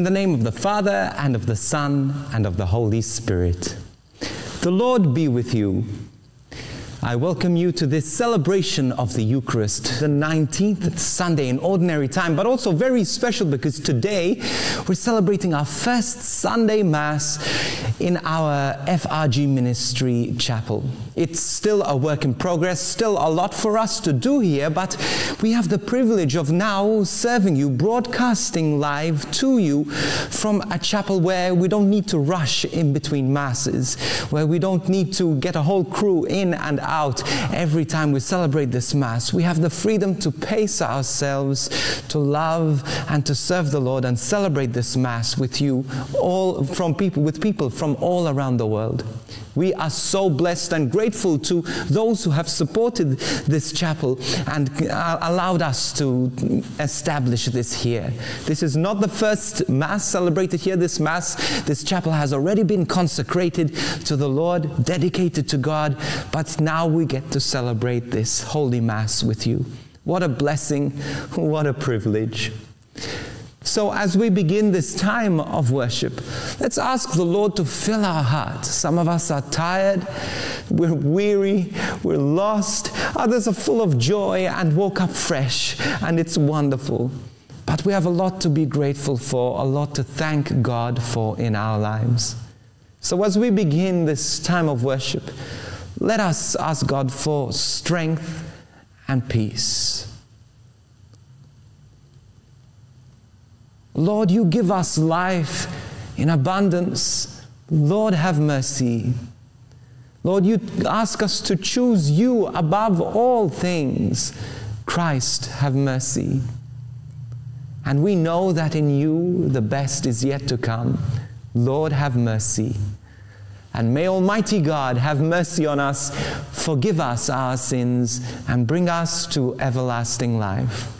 In the name of the Father, and of the Son, and of the Holy Spirit. The Lord be with you. I welcome you to this celebration of the Eucharist, the 19th Sunday in ordinary time, but also very special because today we're celebrating our first Sunday Mass in our FRG Ministry Chapel. It's still a work in progress, still a lot for us to do here, but we have the privilege of now serving you, broadcasting live to you from a chapel where we don't need to rush in between Masses, where we don't need to get a whole crew in and out every time we celebrate this Mass. We have the freedom to pace ourselves, to love and to serve the Lord and celebrate this Mass with you, all from people, with people from all around the world. We are so blessed and grateful to those who have supported this chapel and allowed us to establish this here. This is not the first Mass celebrated here. This Mass, this chapel has already been consecrated to the Lord, dedicated to God, but now we get to celebrate this Holy Mass with you. What a blessing, what a privilege. So, as we begin this time of worship, let's ask the Lord to fill our hearts. Some of us are tired, we're weary, we're lost. Others are full of joy and woke up fresh, and it's wonderful. But we have a lot to be grateful for, a lot to thank God for in our lives. So, as we begin this time of worship, let us ask God for strength and peace. Lord, you give us life in abundance. Lord, have mercy. Lord, you ask us to choose you above all things. Christ, have mercy. And we know that in you the best is yet to come. Lord, have mercy. And may Almighty God have mercy on us, forgive us our sins, and bring us to everlasting life.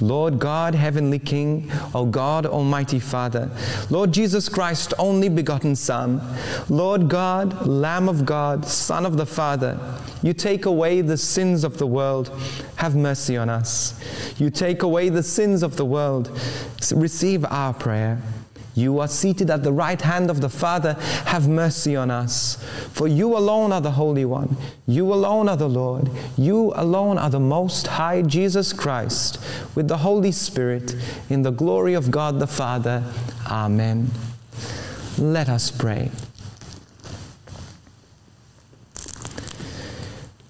Lord God, Heavenly King, O God, Almighty Father, Lord Jesus Christ, only begotten Son, Lord God, Lamb of God, Son of the Father, you take away the sins of the world. Have mercy on us. You take away the sins of the world. Receive our prayer. You are seated at the right hand of the Father. Have mercy on us. For you alone are the Holy One. You alone are the Lord. You alone are the Most High Jesus Christ, with the Holy Spirit, in the glory of God the Father. Amen. Let us pray.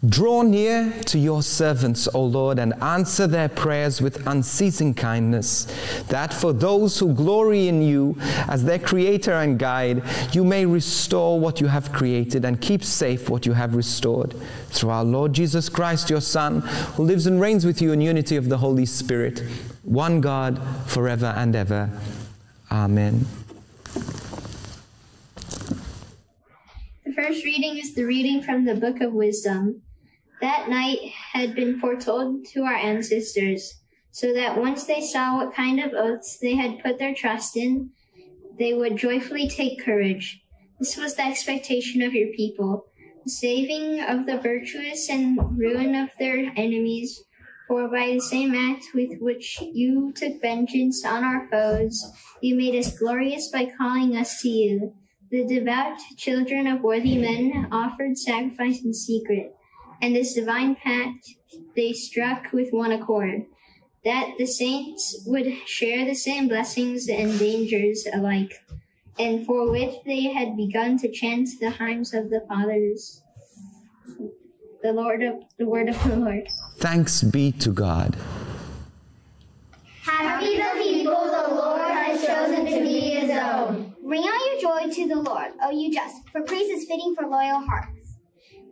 Draw near to your servants, O Lord, and answer their prayers with unceasing kindness, that for those who glory in you as their creator and guide, you may restore what you have created and keep safe what you have restored. Through our Lord Jesus Christ, your Son, who lives and reigns with you in unity of the Holy Spirit, one God, forever and ever. Amen. The first reading is the reading from the Book of Wisdom. That night had been foretold to our ancestors, so that once they saw what kind of oaths they had put their trust in, they would joyfully take courage. This was the expectation of your people, the saving of the virtuous and ruin of their enemies. For by the same act with which you took vengeance on our foes, you made us glorious by calling us to you. The devout children of worthy men offered sacrifice in secret and this divine pact they struck with one accord, that the saints would share the same blessings and dangers alike, and for which they had begun to chant the hymns of the fathers. The Lord of the word of the Lord. Thanks be to God. Happy the people the Lord has chosen to be his own. Bring out your joy to the Lord, O you just, for praise is fitting for loyal hearts.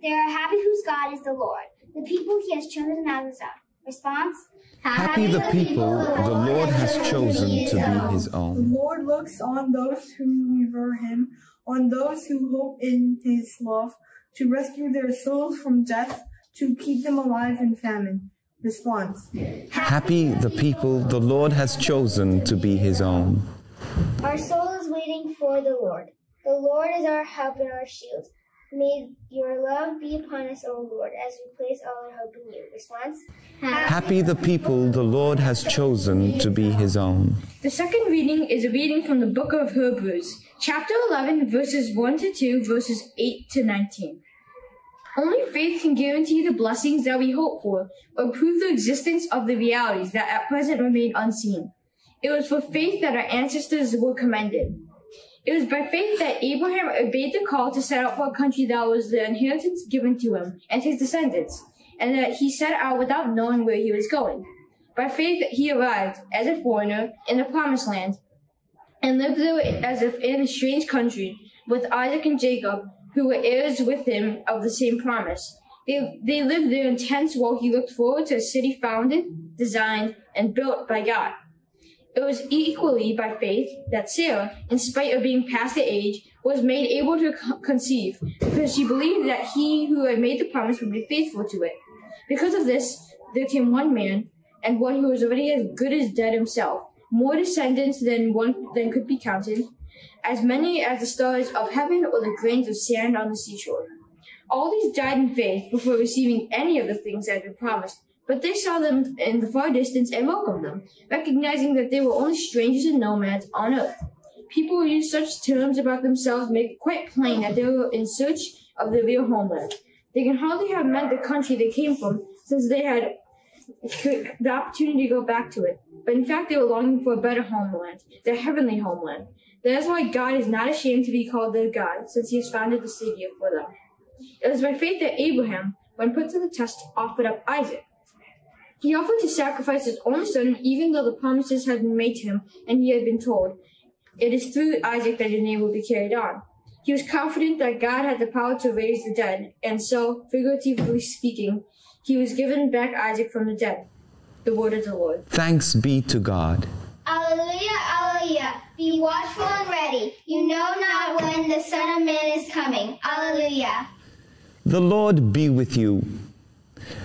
They are happy whose God is the Lord, the people he has chosen as his own. Response? Happy the people the Lord has chosen to be his own. The. Lord looks on those who revere him, on those who hope in his love, to rescue their souls from death, to keep them alive in famine. Response. Happy the people the Lord has chosen to be his own. Our soul is waiting for the Lord. The Lord is our help and our shield. May your love be upon us, O Lord, as we place all our hope in you. Response? Happy the people the Lord has chosen to be his own. The second reading is a reading from the book of Hebrews, chapter 11, verses 1 to 2, verses 8 to 19. Only faith can guarantee the blessings that we hope for or prove the existence of the realities that at present remain unseen. It was for faith that our ancestors were commended. It was by faith that Abraham obeyed the call to set out for a country that was the inheritance given to him and his descendants, and that he set out without knowing where he was going. By faith he arrived, as a foreigner, in the promised land, and lived there as if in a strange country, with Isaac and Jacob, who were heirs with him of the same promise. They, they lived there in tents while he looked forward to a city founded, designed, and built by God. It was equally by faith that Sarah, in spite of being past the age, was made able to conceive, because she believed that he who had made the promise would be faithful to it. Because of this, there came one man, and one who was already as good as dead himself, more descendants than one than could be counted, as many as the stars of heaven or the grains of sand on the seashore. All these died in faith before receiving any of the things that had been promised, but they saw them in the far distance and welcomed them, recognizing that they were only strangers and nomads on earth. People who use such terms about themselves make it quite plain that they were in search of their real homeland. They can hardly have meant the country they came from, since they had the opportunity to go back to it. But in fact, they were longing for a better homeland, their heavenly homeland. That is why God is not ashamed to be called their God, since he has founded the Savior for them. It was by faith that Abraham, when put to the test, offered up Isaac. He offered to sacrifice his only son, even though the promises had been made to him, and he had been told, It is through Isaac that your name will be carried on. He was confident that God had the power to raise the dead, and so, figuratively speaking, he was given back Isaac from the dead. The word of the Lord. Thanks be to God. Alleluia, alleluia. Be watchful and ready. You know not when the Son of Man is coming. Alleluia. The Lord be with you.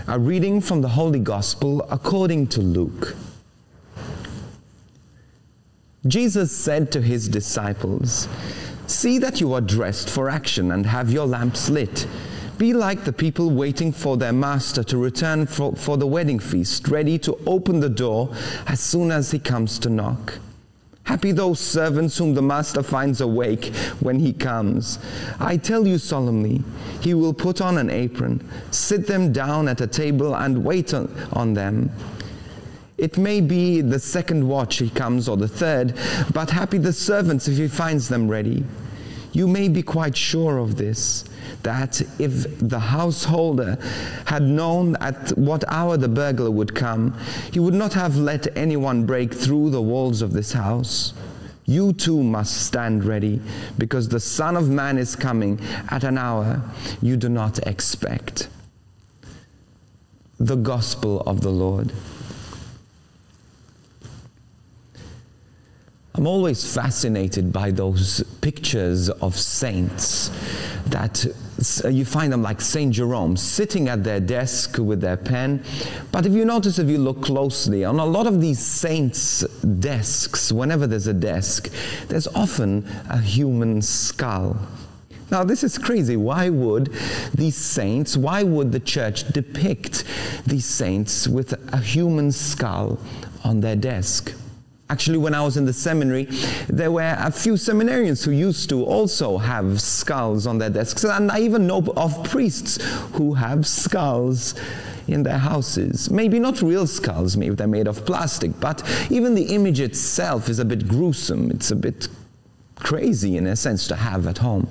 A reading from the Holy Gospel according to Luke. Jesus said to his disciples, See that you are dressed for action and have your lamps lit. Be like the people waiting for their master to return for, for the wedding feast, ready to open the door as soon as he comes to knock. Happy those servants whom the master finds awake when he comes. I tell you solemnly, he will put on an apron, sit them down at a table, and wait on, them. It may be the second watch he comes or the third, but happy the servants if he finds them ready. You may be quite sure of this that if the householder had known at what hour the burglar would come, he would not have let anyone break through the walls of this house. You too must stand ready, because the Son of Man is coming at an hour you do not expect. The Gospel of the Lord. I'm always fascinated by those pictures of saints that Uh, you find them like Saint Jerome sitting at their desk with their pen. But if you notice, if you look closely, on a lot of these saints' desks, whenever there's a desk, there's often a human skull. Now, this is crazy. Why would these saints, why would the church depict these saints with a human skull on their desk? Actually, when I was in the seminary, there were a few seminarians who used to also have skulls on their desks. And I even know of priests who have skulls in their houses. Maybe not real skulls, maybe they're made of plastic, but even the image itself is a bit gruesome. It's a bit crazy, in a sense, to have at home.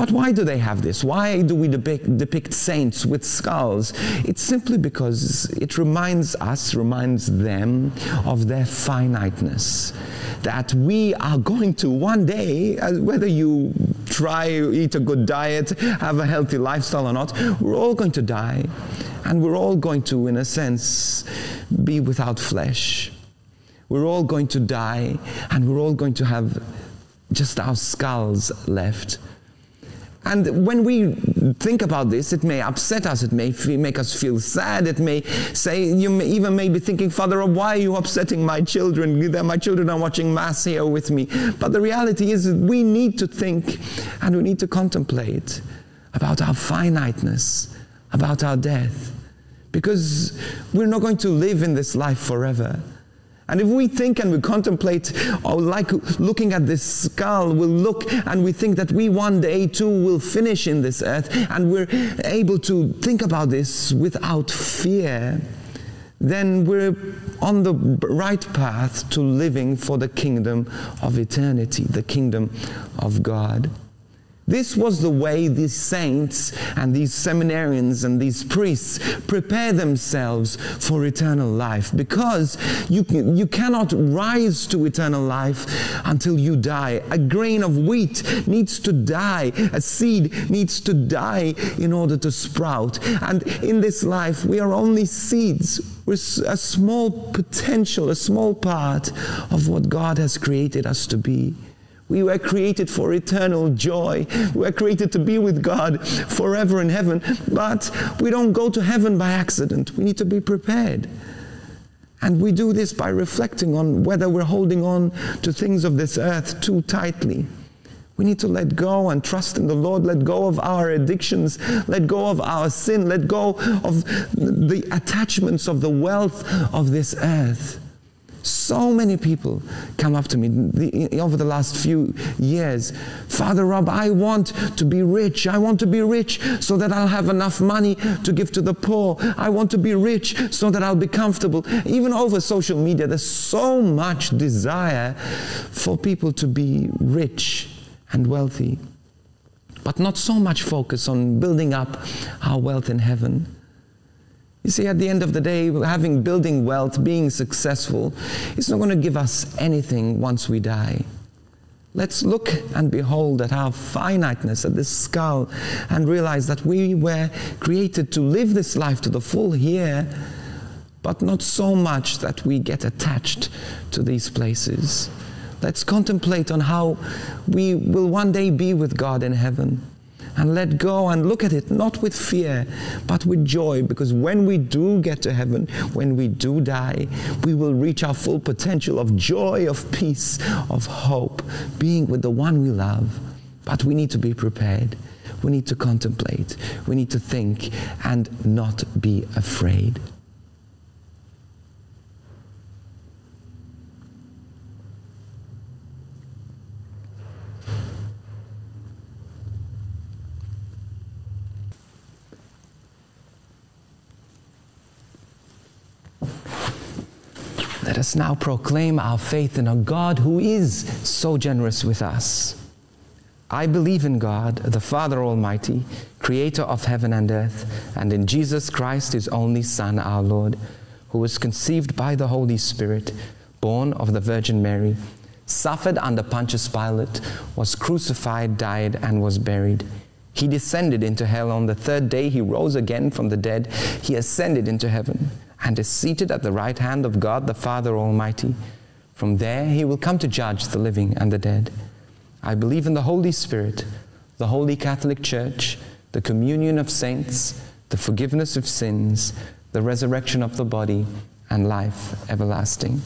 But why do they have this? Why do we depict, saints with skulls? It's simply because it reminds us, reminds them of their finiteness. That we are going to one day, uh, whether you try, eat a good diet, have a healthy lifestyle or not, we're all going to die. And we're all going to, in a sense, be without flesh. We're all going to die, and we're all going to have just our skulls left. And when we think about this, it may upset us, it may make us feel sad, it may say, you may even may be thinking, Father why are you upsetting my children? My children are watching Mass here with me. But the reality is we need to think and we need to contemplate about our finiteness, about our death, because we're not going to live in this life forever. And if we think and we contemplate, or like looking at this skull, we'll look and we think that we one day too will finish in this earth, and we're able to think about this without fear, then we're on the right path to living for the kingdom of eternity, the kingdom of God. This was the way these saints and these seminarians and these priests prepare themselves for eternal life because you, you cannot rise to eternal life until you die. A grain of wheat needs to die, a seed needs to die in order to sprout. And in this life, we are only seeds. We're a small potential, a small part of what God has created us to be. We were created for eternal joy. We were created to be with God forever in heaven. But we don't go to heaven by accident. We need to be prepared. And we do this by reflecting on whether we're holding on to things of this earth too tightly. We need to let go and trust in the Lord, let go of our addictions, let go of our sin, let go of the attachments of the wealth of this earth. So many people come up to me the, over the last few years. Father Rob, I want to be rich. I want to be rich so that I'll have enough money to give to the poor. I want to be rich so that I'll be comfortable. Even over social media, there's so much desire for people to be rich and wealthy, but not so much focus on building up our wealth in heaven. You see, at the end of the day, having building wealth, being successful, it's not going to give us anything once we die. Let's look and behold at our finiteness, at this skull, and realize that we were created to live this life to the full here, but not so much that we get attached to these places. Let's contemplate on how we will one day be with God in heaven and let go and look at it not with fear but with joy. Because when we do get to heaven when we do die we will reach our full potential of joy of peace of hope being with the one we love. But we need to be prepared. We need to contemplate. We need to think and not be afraid Let us now proclaim our faith in a God who is so generous with us. I believe in God, the Father Almighty, creator of heaven and earth, and in Jesus Christ, his only Son, our Lord, who was conceived by the Holy Spirit, born of the Virgin Mary, suffered under Pontius Pilate, was crucified, died, and was buried. He descended into hell. On the third day, he rose again from the dead. He ascended into heaven and is seated at the right hand of God the Father Almighty. From there he will come to judge the living and the dead. I believe in the Holy Spirit, the Holy Catholic Church, the communion of saints, the forgiveness of sins, the resurrection of the body, and life everlasting.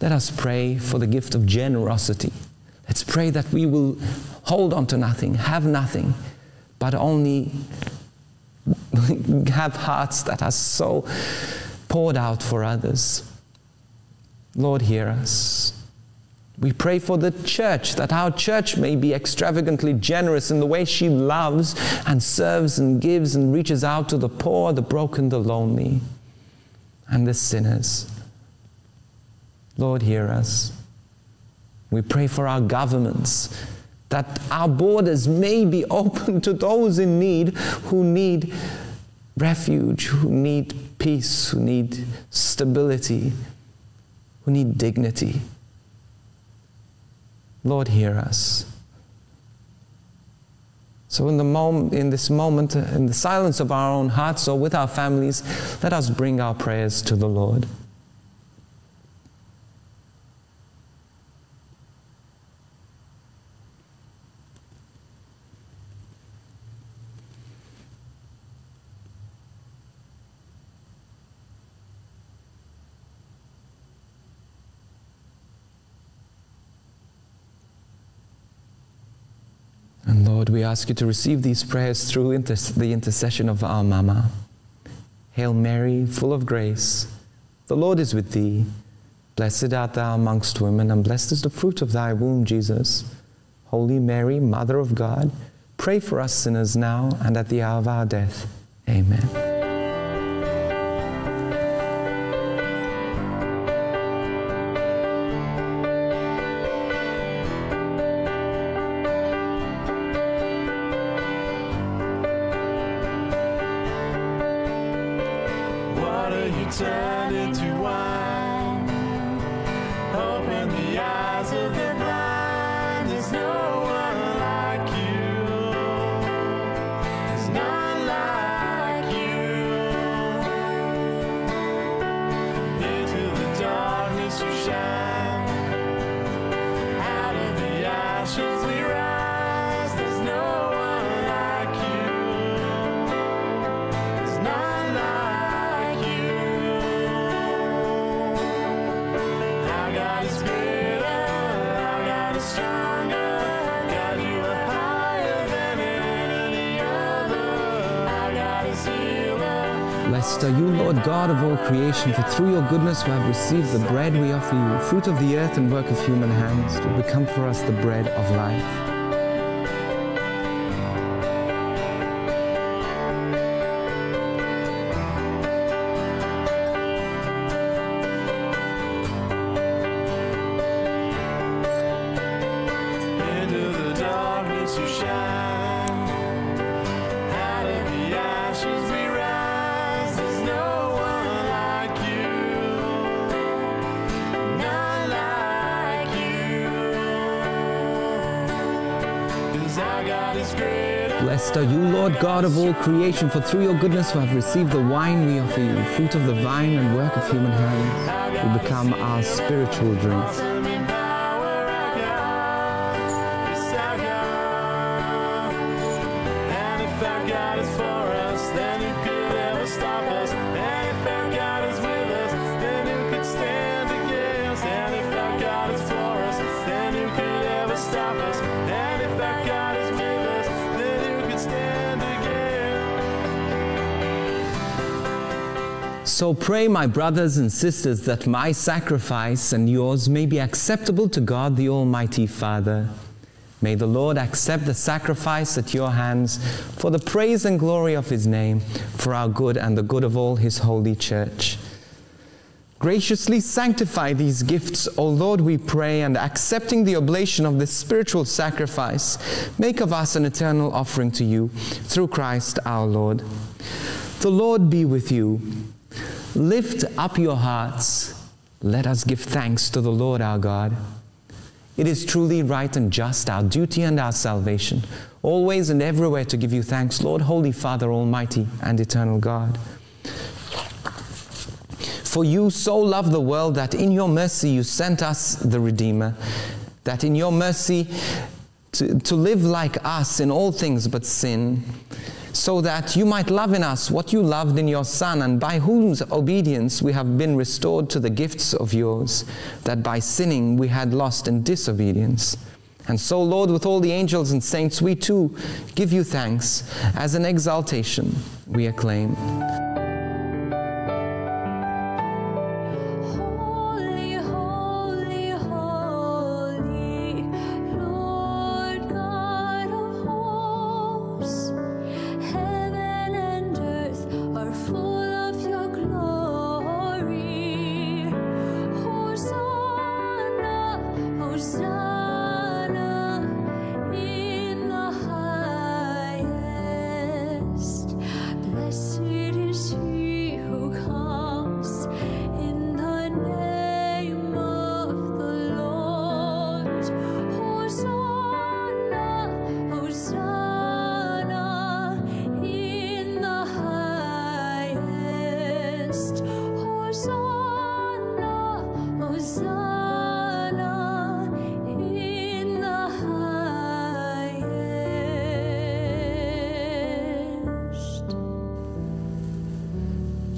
Let us pray for the gift of generosity. Let's pray that we will hold on to nothing, have nothing, but only have hearts that are so poured out for others. Lord, hear us. We pray for the church, that our church may be extravagantly generous in the way she loves and serves and gives and reaches out to the poor, the broken, the lonely, and the sinners. Lord, hear us. We pray for our governments, that our borders may be open to those in need who need refuge, who need peace, who need stability, who need dignity. Lord, hear us. So, in, the mom- in this moment, in the silence of our own hearts or with our families, let us bring our prayers to the Lord. And Lord, we ask you to receive these prayers through inter- the intercession of our Mama. Hail Mary, full of grace, the Lord is with thee. Blessed art thou amongst women, and blessed is the fruit of thy womb, Jesus. Holy Mary, Mother of God, pray for us sinners now and at the hour of our death. Amen. God of all creation, for through your goodness we have received the bread we offer you, fruit of the earth and work of human hands, to become for us the bread of life. Blessed are you, Lord God of all creation, for through your goodness we have received the wine we offer you, fruit of the vine and work of human hands, will become our spiritual drink. So pray, my brothers and sisters, that my sacrifice and yours may be acceptable to God the Almighty Father. May the Lord accept the sacrifice at your hands for the praise and glory of his name, for our good and the good of all his holy church. Graciously sanctify these gifts, O Lord, we pray, and accepting the oblation of this spiritual sacrifice, make of us an eternal offering to you through Christ our Lord. The Lord be with you. Lift up your hearts. Let us give thanks to the Lord our God. It is truly right and just, our duty and our salvation, always and everywhere to give you thanks, Lord, Holy Father, Almighty and eternal God. For you so loved the world that in your mercy you sent us the Redeemer, that in your mercy to, to live like us in all things but sin, so that you might love in us what you loved in your Son, and by whose obedience we have been restored to the gifts of yours, that by sinning we had lost in disobedience. And so, Lord, with all the angels and saints, we too give you thanks. As an exaltation, we acclaim.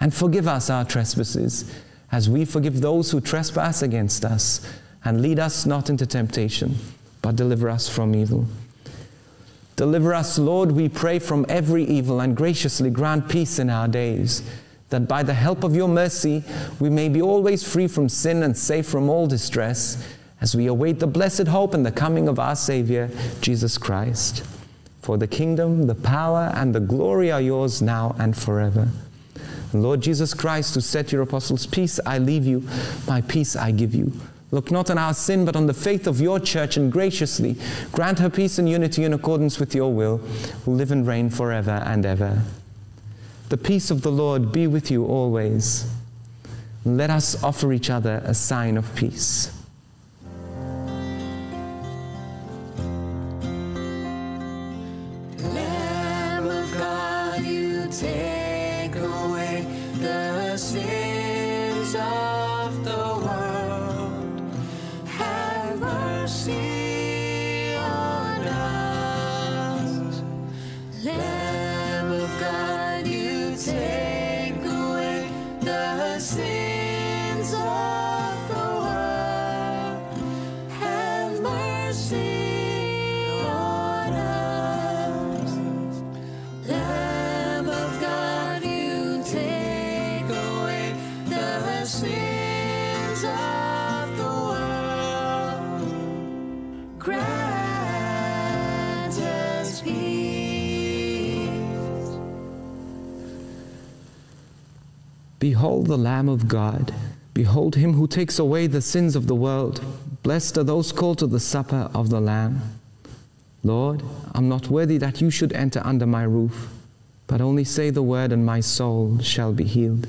and forgive us our trespasses, as we forgive those who trespass against us. And lead us not into temptation, but deliver us from evil. Deliver us, Lord, we pray, from every evil, and graciously grant peace in our days, that by the help of your mercy we may be always free from sin and safe from all distress, as we await the blessed hope and the coming of our Savior, Jesus Christ. For the kingdom, the power, and the glory are yours now and forever. Lord Jesus Christ, who said to your apostles, Peace I leave you, my peace I give you. Look not on our sin, but on the faith of your church, and graciously grant her peace and unity in accordance with your will, who live and reign forever and ever. The peace of the Lord be with you always. Let us offer each other a sign of peace. Behold the Lamb of God. Behold him who takes away the sins of the world. Blessed are those called to the supper of the Lamb. Lord, I'm not worthy that you should enter under my roof, but only say the word, and my soul shall be healed.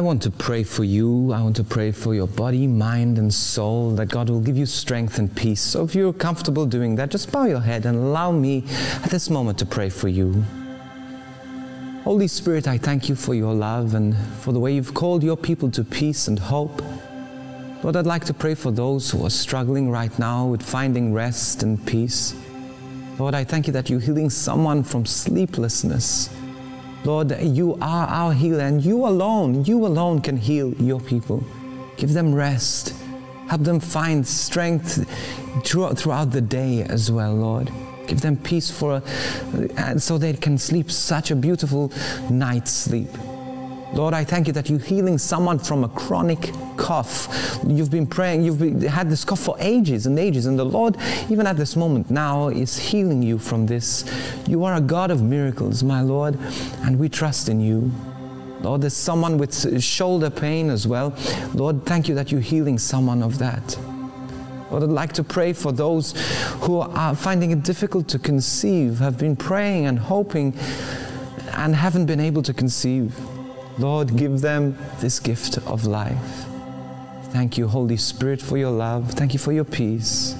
I want to pray for you. I want to pray for your body, mind, and soul that God will give you strength and peace. So if you're comfortable doing that, just bow your head and allow me at this moment to pray for you. Holy Spirit, I thank you for your love and for the way you've called your people to peace and hope. Lord, I'd like to pray for those who are struggling right now with finding rest and peace. Lord, I thank you that you're healing someone from sleeplessness. Lord, you are our healer, and you alone, you alone can heal your people. Give them rest. Help them find strength throughout, the day as well, Lord. Give them peace for, and so they can sleep such a beautiful night's sleep. Lord, I thank you that you're healing someone from a chronic cough. You've been praying, you've been, had this cough for ages and ages, and the Lord, even at this moment now, is healing you from this. You are a God of miracles, my Lord, and we trust in you. Lord, there's someone with shoulder pain as well. Lord, thank you that you're healing someone of that. Lord, I'd like to pray for those who are finding it difficult to conceive, have been praying and hoping and haven't been able to conceive. Lord, give them this gift of life. Thank you, Holy Spirit, for your love. Thank you for your peace.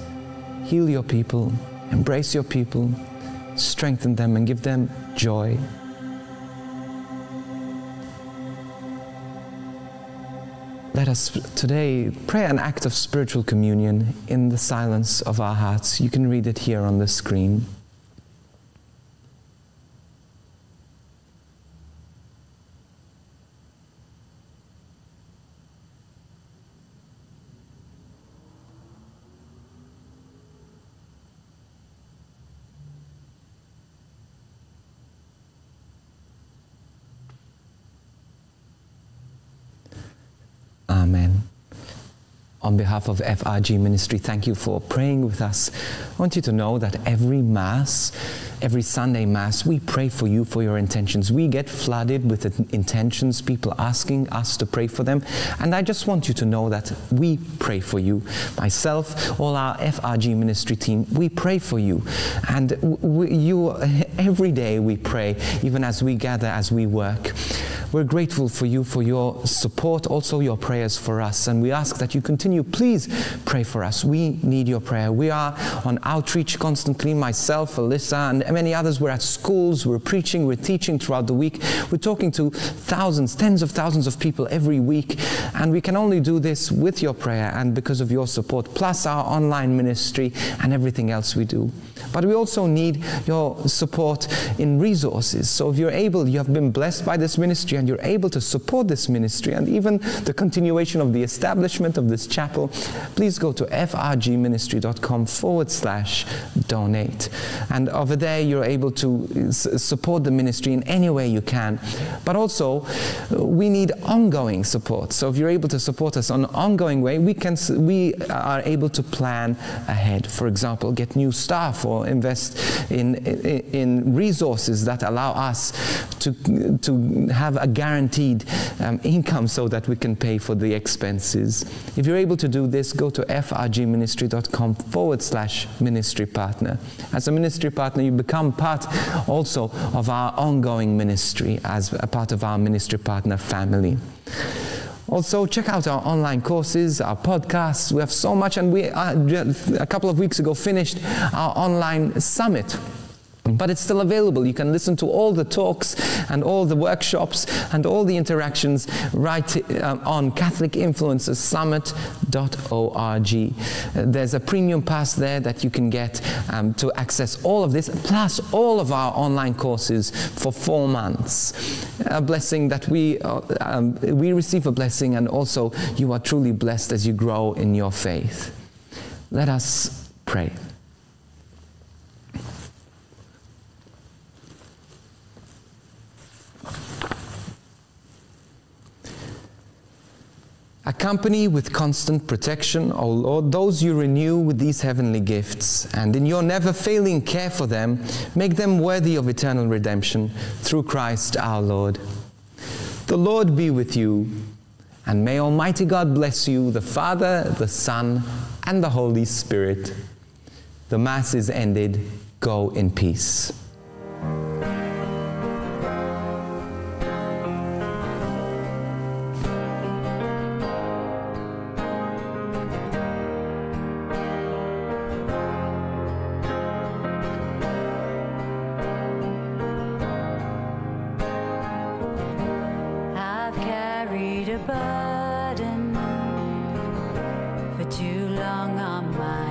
Heal your people, embrace your people, strengthen them, and give them joy. Let us today pray an act of spiritual communion in the silence of our hearts. You can read it here on the screen. Amen. On behalf of FRG Ministry, thank you for praying with us. I want you to know that every Mass, every Sunday Mass, we pray for you for your intentions. We get flooded with in- intentions, people asking us to pray for them. And I just want you to know that we pray for you. Myself, all our FRG Ministry team, we pray for you. And we, you, every day we pray, even as we gather, as we work. We're grateful for you for your support, also your prayers for us. And we ask that you continue, please pray for us. We need your prayer. We are on outreach constantly, myself, Alyssa, and many others. We're at schools, we're preaching, we're teaching throughout the week. We're talking to thousands, tens of thousands of people every week. And we can only do this with your prayer and because of your support, plus our online ministry and everything else we do. But we also need your support in resources. So if you're able, you have been blessed by this ministry and you're able to support this ministry and even the continuation of the establishment of this chapel, please go to frgministry.com forward slash donate. And over there, you're able to support the ministry in any way you can. But also, uh, we need ongoing support. So if you're able to support us on an ongoing way, we, can, we are able to plan ahead. For example, get new staff or invest in, in, in resources that allow us to, to have a guaranteed um, income so that we can pay for the expenses. If you're able to do this, go to frgministry.com forward slash ministry partner. As a ministry partner, you become part also of our ongoing ministry as a part of our ministry partner family. Also, check out our online courses, our podcasts. We have so much, and we uh, a couple of weeks ago finished our online summit. But it's still available. You can listen to all the talks and all the workshops and all the interactions right um, on CatholicInfluencersSummit.org. Uh, there's a premium pass there that you can get um, to access all of this, plus all of our online courses for four months. A blessing that we, uh, um, we receive a blessing, and also you are truly blessed as you grow in your faith. Let us pray. Accompany with constant protection, O Lord, those you renew with these heavenly gifts, and in your never failing care for them, make them worthy of eternal redemption through Christ our Lord. The Lord be with you, and may Almighty God bless you, the Father, the Son, and the Holy Spirit. The Mass is ended. Go in peace. Too long on my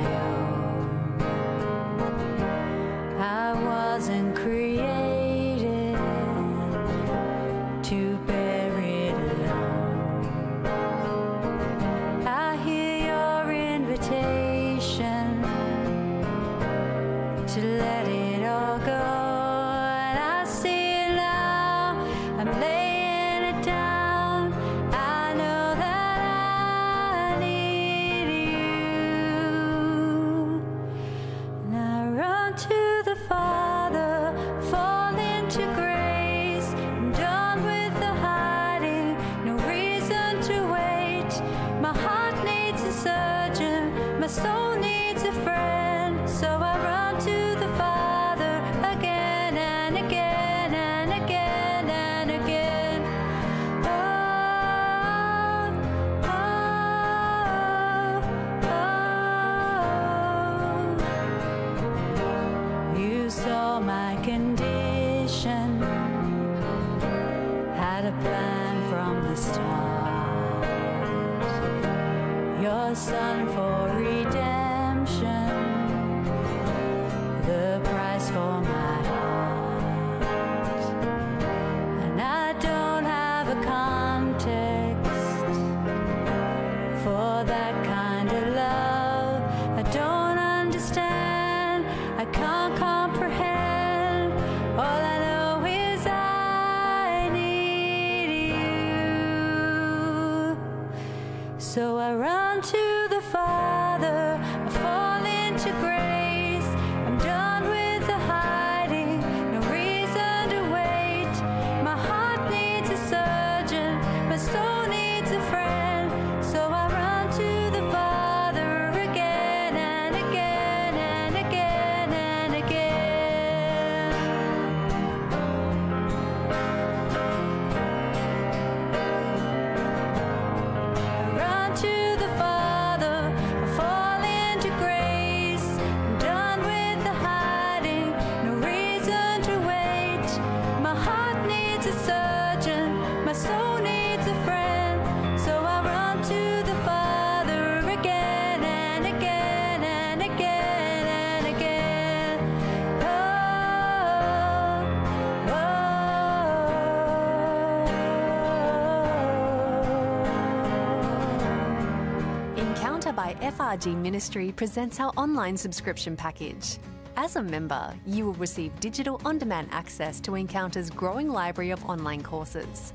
FRG Ministry presents our online subscription package. As a member, you will receive digital on demand access to Encounter's growing library of online courses.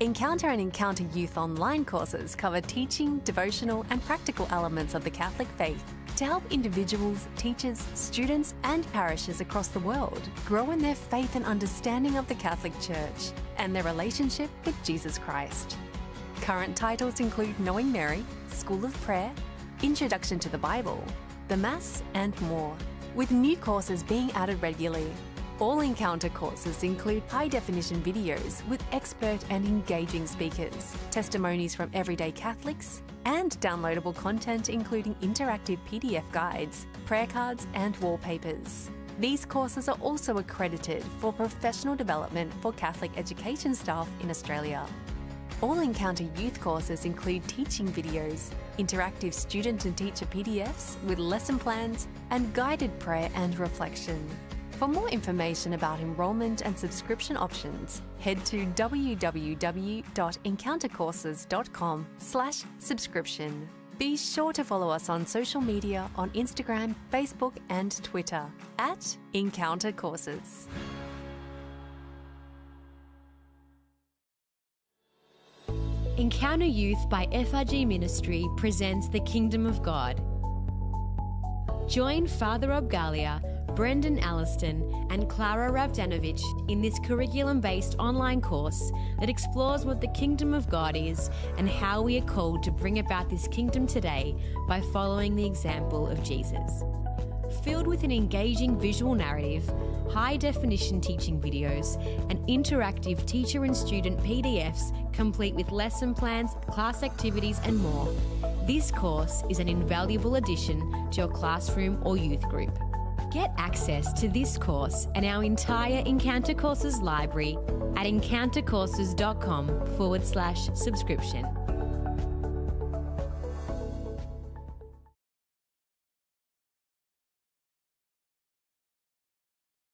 Encounter and Encounter Youth online courses cover teaching, devotional, and practical elements of the Catholic faith to help individuals, teachers, students, and parishes across the world grow in their faith and understanding of the Catholic Church and their relationship with Jesus Christ. Current titles include Knowing Mary, School of Prayer, Introduction to the Bible, the Mass, and more, with new courses being added regularly. All Encounter courses include high definition videos with expert and engaging speakers, testimonies from everyday Catholics, and downloadable content including interactive PDF guides, prayer cards, and wallpapers. These courses are also accredited for professional development for Catholic education staff in Australia. All Encounter Youth courses include teaching videos, interactive student and teacher PDFs with lesson plans, and guided prayer and reflection. For more information about enrolment and subscription options, head to www.encountercourses.com slash subscription. Be sure to follow us on social media on Instagram, Facebook, and Twitter at Encounter Courses. Encounter Youth by FRG Ministry presents The Kingdom of God. Join Father Rob Galea, Brendan Alliston, and Clara Ravdanovich in this curriculum based online course that explores what the Kingdom of God is and how we are called to bring about this kingdom today by following the example of Jesus. Filled with an engaging visual narrative, high definition teaching videos, and interactive teacher and student PDFs complete with lesson plans, class activities, and more, this course is an invaluable addition to your classroom or youth group. Get access to this course and our entire Encounter Courses library at encountercourses.com forward slash subscription.